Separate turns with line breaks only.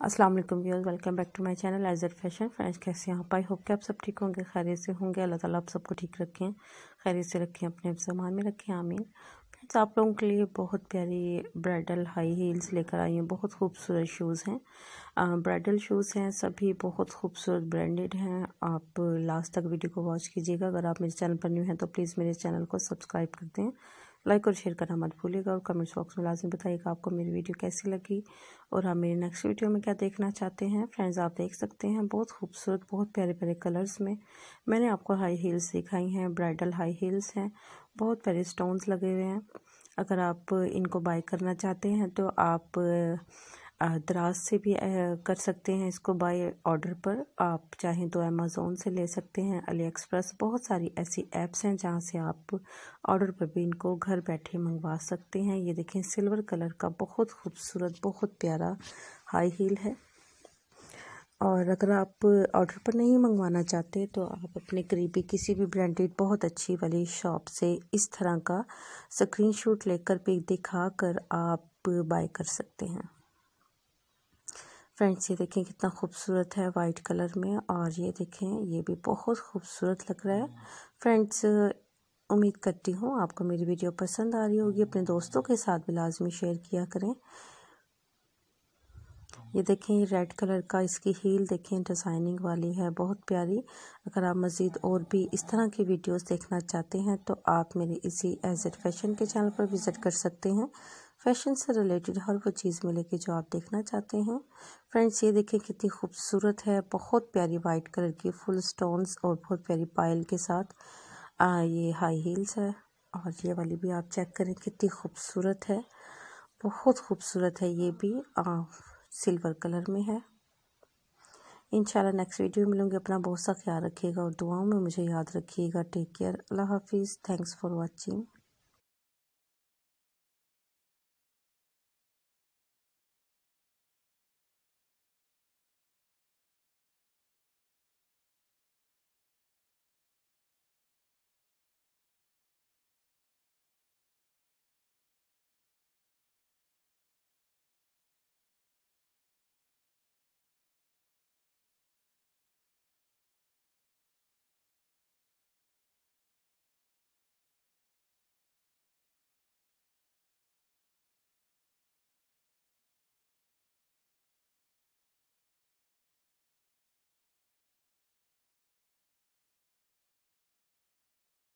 अस्सलाम वालेकुम viewers, welcome back to my channel Age Fashion. Friends, कैसे हैं आप? आई होप कि आप सब ठीक होंगे, खैरियत से होंगे। अल्लाह ताला आप सबको ठीक रखें, खैरियत से रखें, अपने सामान में रखें, आमीन। फ्रेंड्स, आप लोगों के लिए बहुत प्यारी ब्राइडल हाई हील्स लेकर आई हैं। बहुत खूबसूरत शूज़ हैं। ब्राइडल शूज़ हैं, सभी बहुत खूबसूरत ब्रांडेड हैं। आप लास्ट तक वीडियो को वॉच कीजिएगा। अगर आप मेरे चैनल पर न्यू हैं तो प्लीज़ मेरे चैनल को सब्सक्राइब कर दें। लाइक और शेयर करना मत भूलिएगा और कमेंट्स बॉक्स में लाजमी बताइएगा आपको मेरी वीडियो कैसी लगी और आप मेरी नेक्स्ट वीडियो में क्या देखना चाहते हैं। फ्रेंड्स, आप देख सकते हैं बहुत खूबसूरत, बहुत प्यारे प्यारे कलर्स में मैंने आपको हाई हील्स दिखाई हैं ब्राइडल हाई हील्स हैं, बहुत प्यारे स्टोन्स लगे हुए हैं। अगर आप इनको बाय करना चाहते हैं तो आप दराज से भी कर सकते हैं इसको बाय ऑर्डर पर। आप चाहें तो अमेज़ोन से ले सकते हैं अली एक्सप्रेस बहुत सारी ऐसी ऐप्स हैं जहाँ से आप ऑर्डर पर भी इनको घर बैठे मंगवा सकते हैं। ये देखें, सिल्वर कलर का बहुत खूबसूरत, बहुत प्यारा हाई हील है। और अगर आप ऑर्डर पर नहीं मंगवाना चाहते तो आप अपने करीबी किसी भी ब्रांडेड, बहुत अच्छी वाली शॉप से इस तरह का स्क्रीनशॉट लेकर पिक दिखा कर आप बाय कर सकते हैं। फ्रेंड्स, ये देखें कितना खूबसूरत है वाइट कलर में और ये देखें, ये भी बहुत खूबसूरत लग रहा है। फ्रेंड्स, उम्मीद करती हूँ आपको मेरी वीडियो पसंद आ रही होगी। अपने दोस्तों के साथ भी लाजमी शेयर किया करें। ये देखें ये रेड कलर का इसकी हील देखें, डिज़ाइनिंग वाली है, बहुत प्यारी। अगर आप मज़ीद और भी इस तरह की वीडियोस देखना चाहते हैं तो आप मेरे इसी एज एड फ़ैशन के चैनल पर विज़िट कर सकते हैं। फ़ैशन से रिलेटेड हर वो चीज़ मिलेगी जो आप देखना चाहते हैं। फ्रेंड्स ये देखें कितनी खूबसूरत है बहुत प्यारी वाइट कलर की फुल स्टोन्स और बहुत प्यारी पायल के साथ। आ, ये हाई हील्स है और ये वाली भी आप चेक करें कितनी खूबसूरत है। बहुत खूबसूरत है ये भी आ, सिल्वर कलर में है। इंशाल्लाह नेक्स्ट वीडियो में मिलूँगी अपना बहुत सा ख्याल रखिएगा और दुआओं में मुझे याद रखिएगा। टेक केयर अल्लाह हाफिज़ थैंक्स फॉर वाचिंग